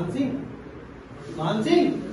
मानसिंह। सिंह मान सिंह